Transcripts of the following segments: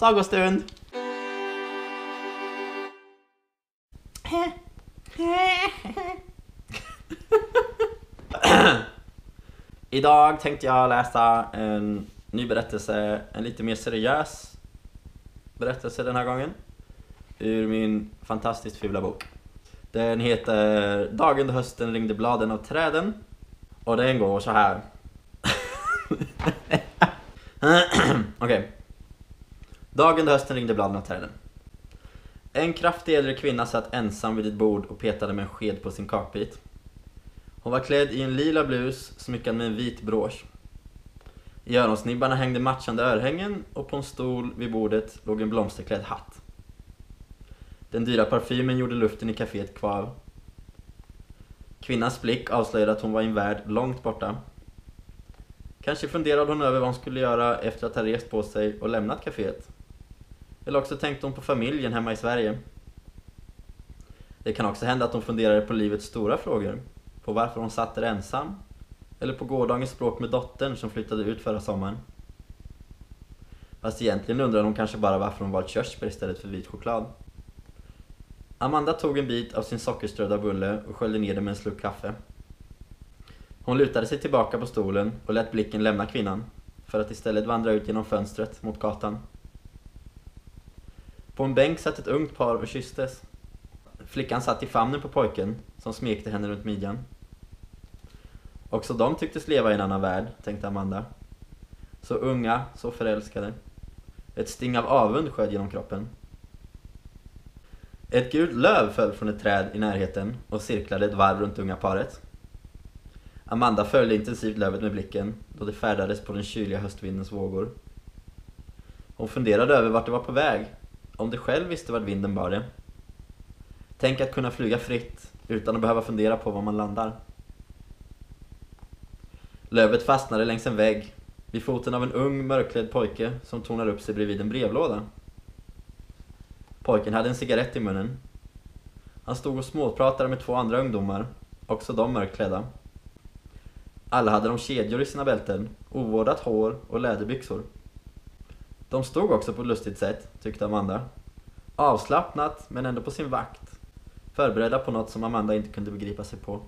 Sagostund! Idag tänkte jag läsa en ny berättelse, en lite mer seriös berättelse den här gången. Ur min fantastiskt fula bok. Den heter Dagen då hösten ringde bladen av träden. Och den går så här. Okej. Dagen då hösten ringde bladen av träden. En kraftig äldre kvinna satt ensam vid ett bord och petade med en sked på sin kakbit. Hon var klädd i en lila blus smyckad med en vit brosch. I öronsnibbarna hängde matchande örhängen och på en stol vid bordet låg en blomsterklädd hatt. Den dyra parfymen gjorde luften i kaféet kvav. Kvinnans blick avslöjade att hon var i en värld långt borta. Kanske funderade hon över vad hon skulle göra efter att ha rest på sig och lämnat kaféet. Eller också tänkte hon på familjen hemma i Sverige. Det kan också hända att hon funderade på livets stora frågor. På varför hon satt där ensam. Eller på gårdagens språk med dottern som flyttade ut förra sommaren. Fast egentligen undrade hon kanske bara varför hon valt körsbär istället för vit choklad. Amanda tog en bit av sin sockerströdda bulle och sköljde ner den med en slurk kaffe. Hon lutade sig tillbaka på stolen och lät blicken lämna kvinnan för att istället vandra ut genom fönstret mot gatan. På en bänk satt ett ungt par och kysstes. Flickan satt i famnen på pojken som smekte henne runt midjan. Också de tycktes leva i en annan värld, tänkte Amanda. Så unga, så förälskade. Ett sting av avund sköt genom kroppen. Ett gult löv föll från ett träd i närheten och cirklade ett varv runt unga paret. Amanda följde intensivt lövet med blicken då det färdades på den kyliga höstvindens vågor. Hon funderade över vart det var på väg, om du själv visste vart vinden bar dig. Tänk att kunna flyga fritt utan att behöva fundera på var man landar. Lövet fastnade längs en vägg vid foten av en ung mörkklädd pojke som tornar upp sig bredvid en brevlåda. Pojken hade en cigarett i munnen. Han stod och småpratade med två andra ungdomar, också de mörkklädda. Alla hade de kedjor i sina bälten, ovårdat hår och läderbyxor. De stod också på ett lustigt sätt, tyckte Amanda. Avslappnat, men ändå på sin vakt. Förberedda på något som Amanda inte kunde begripa sig på.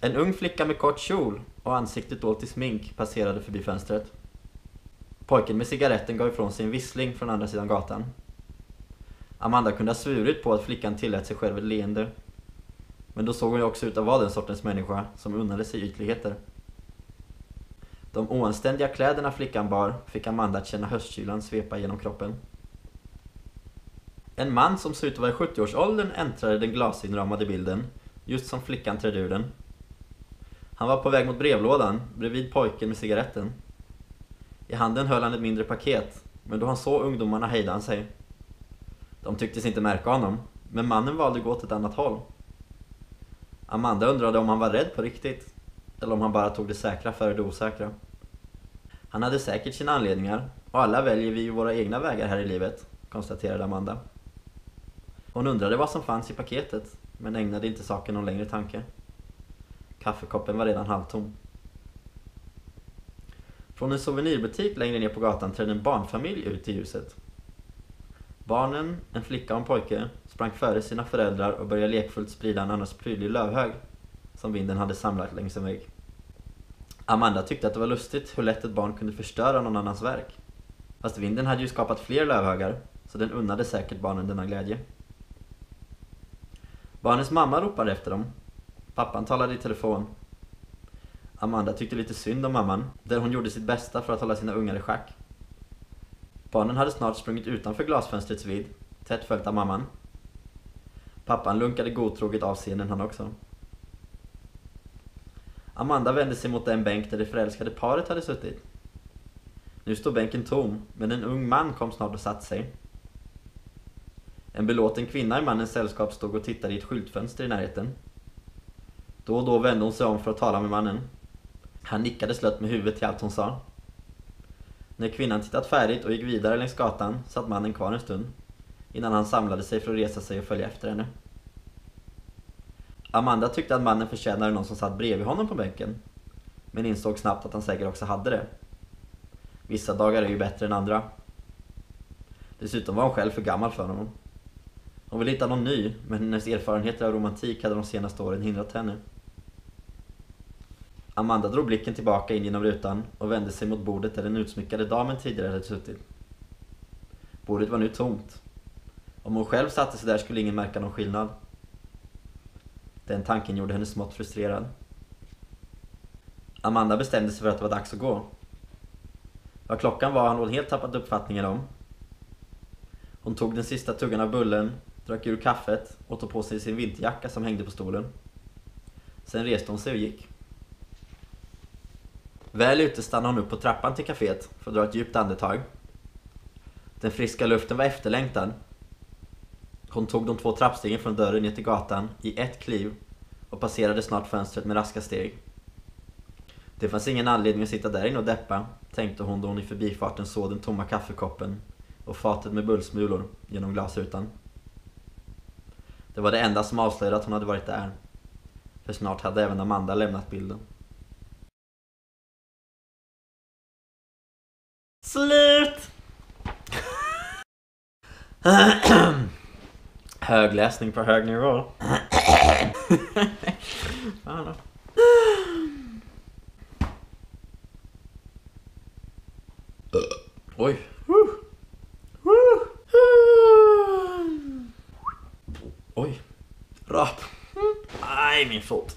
En ung flicka med kort kjol och ansiktet dolt i smink passerade förbi fönstret. Pojken med cigaretten gav ifrån sig en vissling från andra sidan gatan. Amanda kunde ha svurit på att flickan tillät sig själv ett leende. Men då såg hon ju också ut att vara den sortens människa som unnade sig ytligheter. De oanständiga kläderna flickan bar fick Amanda att känna höstkylan svepa genom kroppen. En man som såg ut att vara i 70-årsåldern äntrade den glasinramade bilden, just som flickan trädde ur den. Han var på väg mot brevlådan, bredvid pojken med cigaretten. I handen höll han ett mindre paket, men då han såg ungdomarna hejdade han sig. De tycktes inte märka honom, men mannen valde att gå åt ett annat håll. Amanda undrade om han var rädd på riktigt, eller om han bara tog det säkra före det osäkra. Han hade säkert sina anledningar, och alla väljer vi ju våra egna vägar här i livet, konstaterade Amanda. Hon undrade vad som fanns i paketet, men ägnade inte saken någon längre tanke. Kaffekoppen var redan halvtom. Från en souvenirbutik längre ner på gatan trädde en barnfamilj ut i ljuset. Barnen, en flicka och en pojke, sprang före sina föräldrar och började lekfullt sprida en annars prydlig lövhög som vinden hade samlat längs en vägg. Amanda tyckte att det var lustigt hur lätt ett barn kunde förstöra någon annans verk. Fast vinden hade ju skapat fler lövhögar, så den unnade säkert barnen denna glädje. Barnens mamma ropade efter dem. Pappan talade i telefon. Amanda tyckte lite synd om mamman, där hon gjorde sitt bästa för att hålla sina ungar i schack. Barnen hade snart sprungit utanför glasfönstrets vid, tätt följt av mamman. Pappan lunkade godtroget av scenen han också. Amanda vände sig mot den bänk där det förälskade paret hade suttit. Nu stod bänken tom, men en ung man kom snart och satte sig. En belåten kvinna i mannens sällskap stod och tittade i ett skyltfönster i närheten. Då och då vände hon sig om för att tala med mannen. Han nickade slött med huvudet till allt hon sa. När kvinnan tittat färdigt och gick vidare längs gatan satt mannen kvar en stund innan han samlade sig för att resa sig och följa efter henne. Amanda tyckte att mannen förtjänade någon som satt bredvid honom på bänken men insåg snabbt att han säkert också hade det. Vissa dagar är ju bättre än andra. Dessutom var hon själv för gammal för honom. Hon ville hitta någon ny, men hennes erfarenheter av romantik hade de senaste åren hindrat henne. Amanda drog blicken tillbaka in genom rutan och vände sig mot bordet där den utsmyckade damen tidigare hade suttit. Bordet var nu tomt. Om hon själv satte sig där skulle ingen märka någon skillnad. Den tanken gjorde henne smått frustrerad. Amanda bestämde sig för att det var dags att gå. Vad klockan var hade hon helt tappat uppfattningen om. Hon tog den sista tuggan av bullen, drack ur kaffet och tog på sig sin vinterjacka som hängde på stolen. Sen reste hon sig och gick. Väl ute stannade hon upp på trappan till kaféet för att dra ett djupt andetag. Den friska luften var efterlängtad. Hon tog de två trappstegen från dörren ner till gatan i ett kliv och passerade snart fönstret med raska steg. Det fanns ingen anledning att sitta där inne och deppa, tänkte hon då hon i förbifarten såg den tomma kaffekoppen och fatet med bullsmulor genom glasrutan. Det var det enda som avslöjade att hon hade varit där. För snart hade även Amanda lämnat bilden. Slut! Högläsning på hög nivå. Oj. Oj. Rap. Aj, min fot.